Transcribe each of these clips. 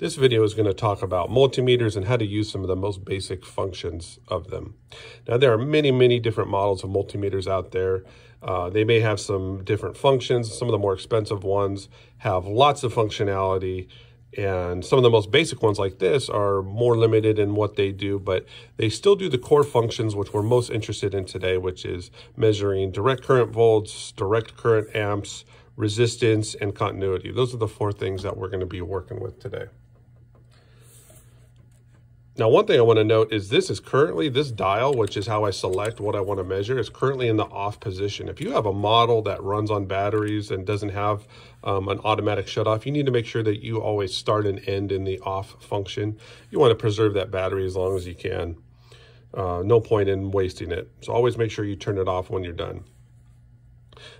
This video is going to talk about multimeters and how to use some of the most basic functions of them. Now, there are many, many different models of multimeters out there. Uh, they may have some different functions. Some of the more expensive ones have lots of functionality. And some of the most basic ones like this are more limited in what they do, but they still do the core functions, which we're most interested in today, which is measuring direct current volts, direct current amps, resistance, and continuity. Those are the four things that we're going to be working with today. Now, one thing I want to note is this is currently, this dial, which is how I select what I want to measure, is currently in the off position. If you have a model that runs on batteries and doesn't have um, an automatic shutoff, you need to make sure that you always start and end in the off function. You want to preserve that battery as long as you can. Uh, no point in wasting it. So always make sure you turn it off when you're done.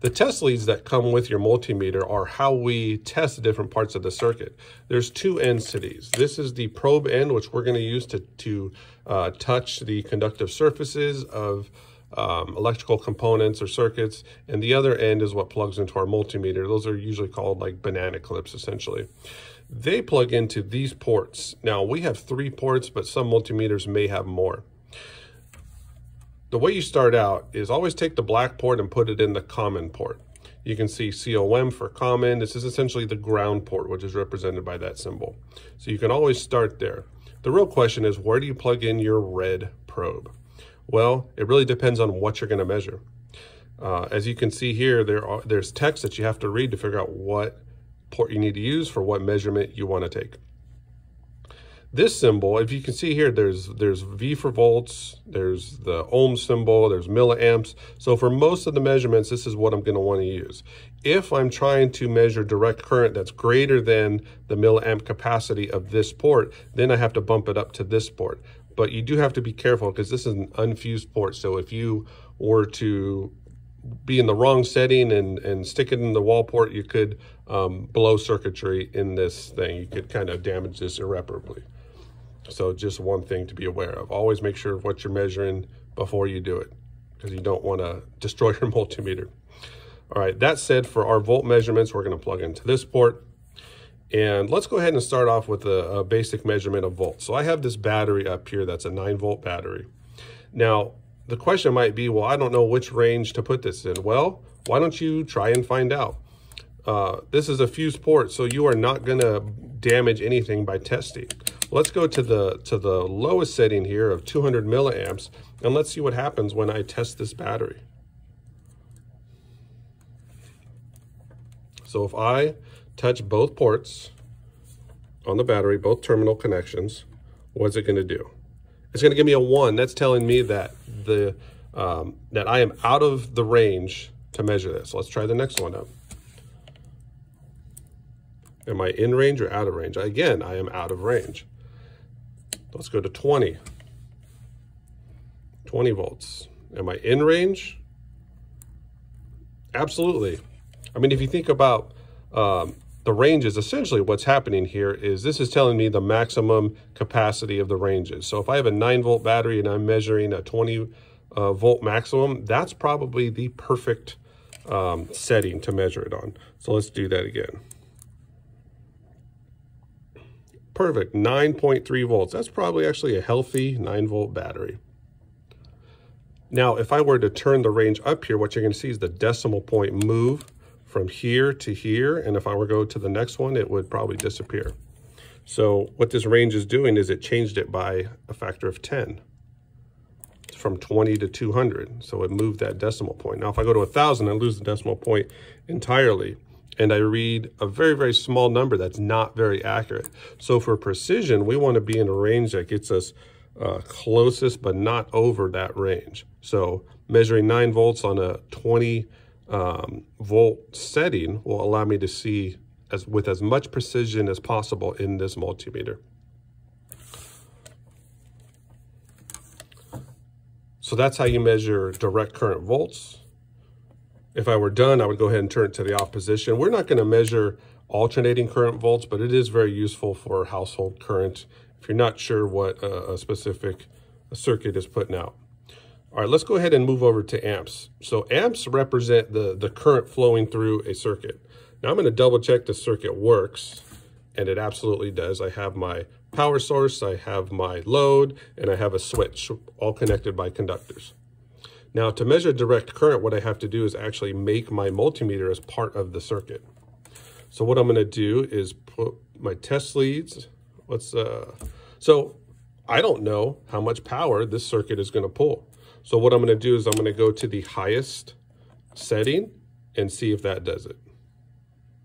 The test leads that come with your multimeter are how we test different parts of the circuit. There's two ends to these. This is the probe end, which we're going to use to, to uh, touch the conductive surfaces of um, electrical components or circuits, and the other end is what plugs into our multimeter. Those are usually called like banana clips, essentially. They plug into these ports. Now, we have three ports, but some multimeters may have more the way you start out is always take the black port and put it in the common port. You can see COM for common. This is essentially the ground port, which is represented by that symbol. So you can always start there. The real question is, where do you plug in your red probe? Well, it really depends on what you're going to measure. Uh, as you can see here, there are, there's text that you have to read to figure out what port you need to use for what measurement you want to take this symbol, if you can see here, there's there's V for volts, there's the ohm symbol, there's milliamps. So for most of the measurements, this is what I'm going to want to use. If I'm trying to measure direct current that's greater than the milliamp capacity of this port, then I have to bump it up to this port. But you do have to be careful because this is an unfused port. So if you were to be in the wrong setting and, and stick it in the wall port, you could um, blow circuitry in this thing. You could kind of damage this irreparably. So just one thing to be aware of. Always make sure what you're measuring before you do it because you don't want to destroy your multimeter. All right, that said, for our volt measurements, we're going to plug into this port. And let's go ahead and start off with a, a, basic measurement of volts. So I have this battery up here that's a 9 volt battery. Now, the question might be, well, I don't know which range to put this in. Well, why don't you try and find out? Uh, this is a fused port, so you are not going to damage anything by testing. Let's go to the, to the lowest setting here of 200 milliamps, and let's see what happens when I test this battery. So if I touch both ports on the battery, both terminal connections, what's it going to do? It's going to give me a 1. That's telling me that the um, that I am out of the range to measure this. Let's try the next one up. Am I in range or out of range? Again, I am out of range. Let's go to 20. 20 volts. Am I in range? Absolutely. I mean, if you think about um, the ranges, essentially what's happening here is this is telling me the maximum capacity of the ranges. So if I have a 9 volt battery and I'm measuring a 20 uh, volt maximum, that's probably the perfect um, setting to measure it on. So let's do that again. Perfect, 9.3 volts. That's probably actually a healthy 9 volt battery. Now, if I were to turn the range up here, what you're gonna see is the decimal point move from here to here. And if I were to go to the next one, it would probably disappear. So what this range is doing is it changed it by a factor of 10 from 20 to 200. So it moved that decimal point. Now, if I go to 1,000, I lose the decimal point entirely and I read a very, very small number that's not very accurate. So for precision, we want to be in a range that gets us uh, closest but not over that range. So measuring 9 volts on a 20 um, volt setting will allow me to see as with as much precision as possible in this multimeter. So that's how you measure direct current volts. If I were done, I would go ahead and turn it to the off position. We're not going to measure alternating current volts, but it is very useful for household current if you're not sure what a, a specific circuit is putting out. All right, let's go ahead and move over to amps. So amps represent the, the current flowing through a circuit. Now I'm going to double check the circuit works. and it absolutely does. I have my power source, I have my load, and I have a switch, all connected by conductors. Now to measure direct current, what I have to do is actually make my multimeter as part of the circuit. So what I'm gonna do is put my test leads, let's, uh, so I don't know how much power this circuit is gonna pull. So what I'm gonna do is I'm gonna go to the highest setting and see if that does it.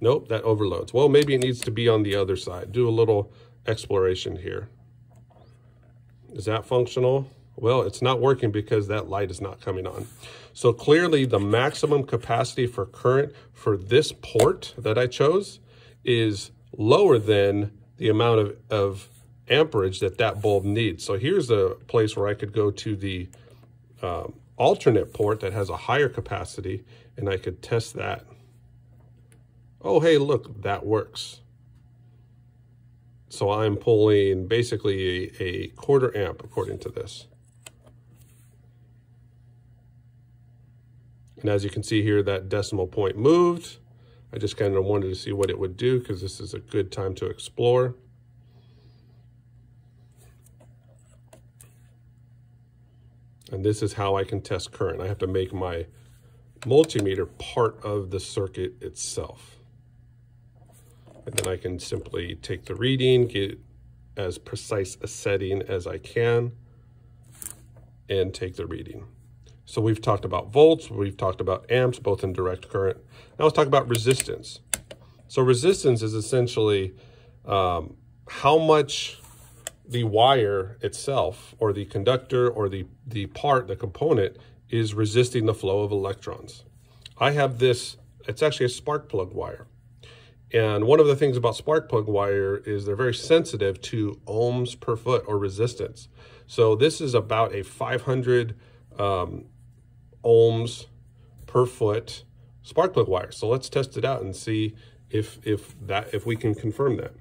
Nope, that overloads. Well, maybe it needs to be on the other side. Do a little exploration here. Is that functional? Well, it's not working because that light is not coming on. So clearly the maximum capacity for current for this port that I chose is lower than the amount of, of amperage that that bulb needs. So here's a place where I could go to the um, alternate port that has a higher capacity and I could test that. Oh, hey, look, that works. So I'm pulling basically a, a quarter amp according to this. And as you can see here, that decimal point moved. I just kind of wanted to see what it would do because this is a good time to explore. And this is how I can test current. I have to make my multimeter part of the circuit itself. And then I can simply take the reading, get as precise a setting as I can, and take the reading. So we've talked about volts, we've talked about amps, both in direct current. Now let's talk about resistance. So resistance is essentially um, how much the wire itself or the conductor or the, the part, the component, is resisting the flow of electrons. I have this, it's actually a spark plug wire. And one of the things about spark plug wire is they're very sensitive to ohms per foot or resistance. So this is about a 500 um, ohms per foot spark plug wire. So let's test it out and see if, if, that, if we can confirm that.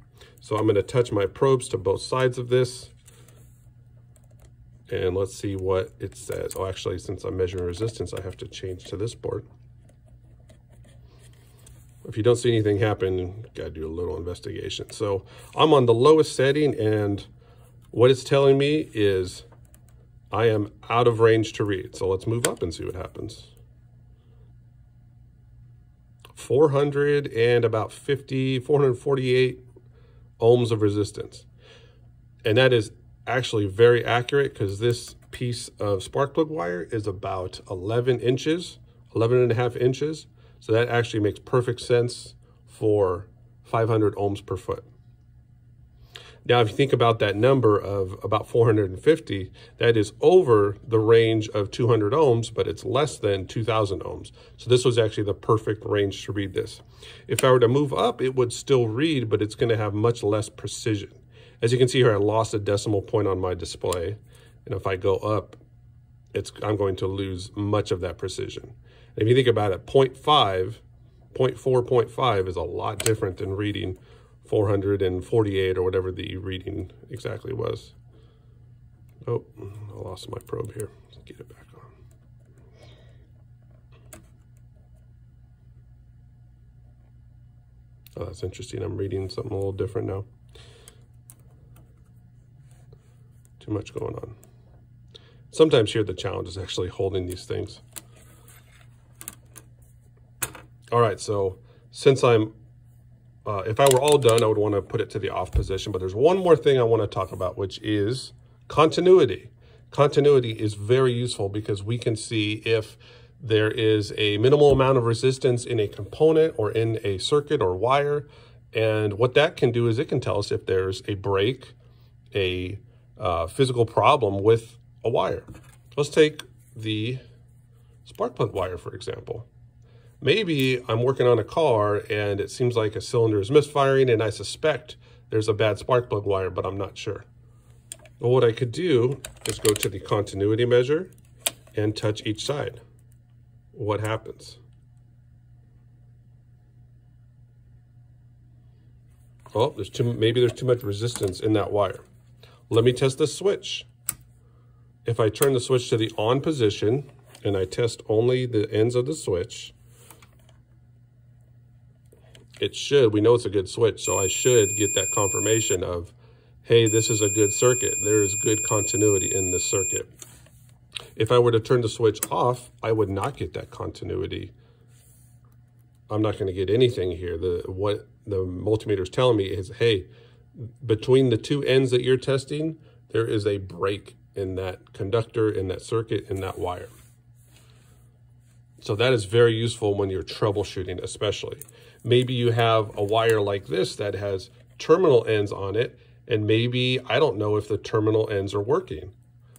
So I'm going to touch my probes to both sides of this. And let's see what it says. Oh, actually, since I'm measuring resistance, I have to change to this board. If you don't see anything happen, got to do a little investigation. So I'm on the lowest setting, and what it's telling me is I am out of range to read. So let's move up and see what happens. 400 and about 50, 448 ohms of resistance. And that is actually very accurate because this piece of spark plug wire is about 11 inches, 11 and a half inches. So that actually makes perfect sense for 500 ohms per foot. Now, if you think about that number of about 450, that is over the range of 200 ohms, but it's less than 2000 ohms. So this was actually the perfect range to read this. If I were to move up, it would still read, but it's gonna have much less precision. As you can see here, I lost a decimal point on my display. And if I go up, it's, I'm going to lose much of that precision. And if you think about it, 0.5, 0.4, 0.5 is a lot different than reading 448 or whatever the reading exactly was. Oh, I lost my probe here. Let's get it back on. Oh, that's interesting. I'm reading something a little different now. Too much going on. Sometimes here the challenge is actually holding these things. All right, so since I'm uh, if I were all done, I would want to put it to the off position. But there's one more thing I want to talk about, which is continuity. Continuity is very useful because we can see if there is a minimal amount of resistance in a component or in a circuit or wire. And what that can do is it can tell us if there's a break, a uh, physical problem with a wire. Let's take the spark plug wire, for example. Maybe I'm working on a car and it seems like a cylinder is misfiring and I suspect there's a bad spark plug wire, but I'm not sure. Well, what I could do is go to the continuity measure and touch each side. What happens? Oh, there's too, maybe there's too much resistance in that wire. Let me test the switch. If I turn the switch to the on position and I test only the ends of the switch, it should, we know it's a good switch, so I should get that confirmation of, hey, this is a good circuit. There is good continuity in this circuit. If I were to turn the switch off, I would not get that continuity. I'm not going to get anything here. The What the multimeter is telling me is, hey, between the two ends that you're testing, there is a break in that conductor, in that circuit, in that wire. So that is very useful when you're troubleshooting, especially. Maybe you have a wire like this that has terminal ends on it, and maybe I don't know if the terminal ends are working.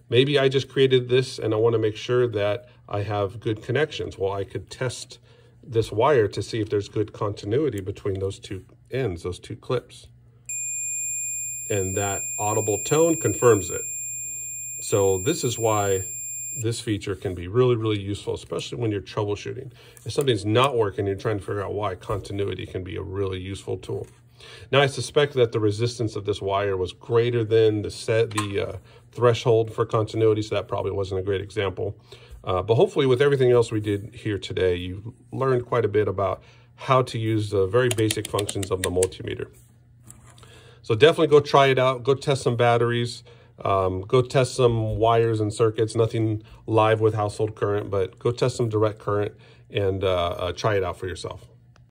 Maybe I just created this and I want to make sure that I have good connections. Well, I could test this wire to see if there's good continuity between those two ends, those two clips. And that audible tone confirms it. So this is why this feature can be really, really useful, especially when you're troubleshooting. If something's not working, you're trying to figure out why, continuity can be a really useful tool. Now, I suspect that the resistance of this wire was greater than the set, the uh, threshold for continuity, so that probably wasn't a great example. Uh, but hopefully with everything else we did here today, you've learned quite a bit about how to use the very basic functions of the multimeter. So definitely go try it out. Go test some batteries. Um, go test some wires and circuits, nothing live with household current, but go test some direct current and uh, uh, try it out for yourself.